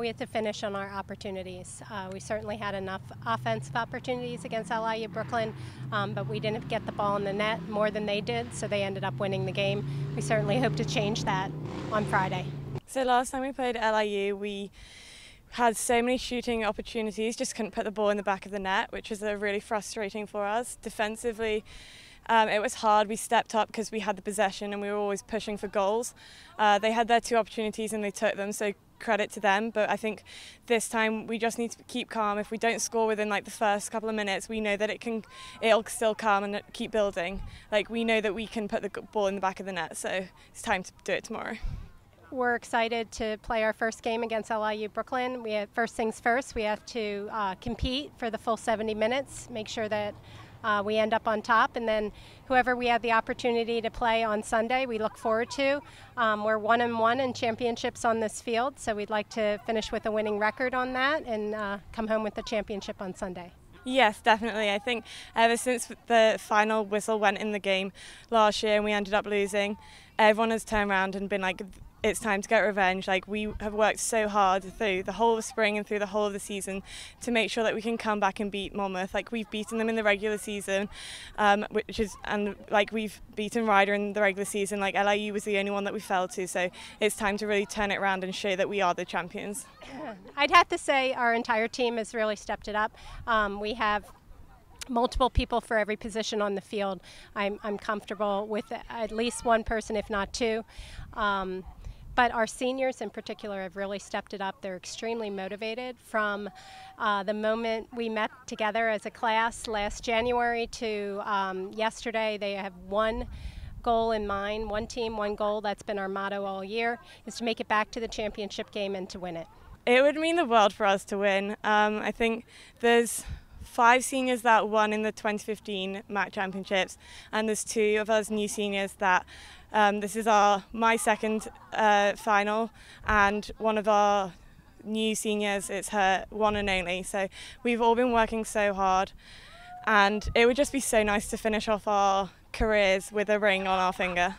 We had to finish on our opportunities. Uh, we certainly had enough offensive opportunities against LIU Brooklyn, um, but we didn't get the ball in the net more than they did, so they ended up winning the game. We certainly hope to change that on Friday. So last time we played LIU, we had so many shooting opportunities, just couldn't put the ball in the back of the net, which was really frustrating for us. Defensively, um, it was hard. We stepped up because we had the possession and we were always pushing for goals. Uh, they had their two opportunities and they took them, so credit to them. But I think this time we just need to keep calm. If we don't score within like the first couple of minutes, we know that it can, it'll still come and keep building. Like we know that we can put the ball in the back of the net. So it's time to do it tomorrow. We're excited to play our first game against LIU Brooklyn. We have first things first. We have to uh, compete for the full 70 minutes. Make sure that uh, we end up on top, and then whoever we have the opportunity to play on Sunday, we look forward to. Um, we're one and one in championships on this field, so we'd like to finish with a winning record on that and uh, come home with the championship on Sunday. Yes, definitely. I think ever since the final whistle went in the game last year and we ended up losing, everyone has turned around and been like, it's time to get revenge. Like we have worked so hard through the whole of spring and through the whole of the season to make sure that we can come back and beat Monmouth. Like we've beaten them in the regular season, um, which is and like we've beaten Rider in the regular season. Like LIU was the only one that we fell to, so it's time to really turn it around and show that we are the champions. I'd have to say our entire team has really stepped it up. Um, we have multiple people for every position on the field. I'm, I'm comfortable with at least one person, if not two. Um, but our seniors in particular have really stepped it up. They're extremely motivated from uh, the moment we met together as a class last January to um, yesterday. They have one goal in mind, one team, one goal. That's been our motto all year, is to make it back to the championship game and to win it. It would mean the world for us to win. Um, I think there's five seniors that won in the 2015 MAAC championships, and there's two of us new seniors that um, this is our my second uh, final, and one of our new seniors. It's her one and only. So we've all been working so hard, and it would just be so nice to finish off our careers with a ring on our finger.